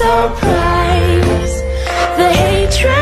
surprise. The hatred.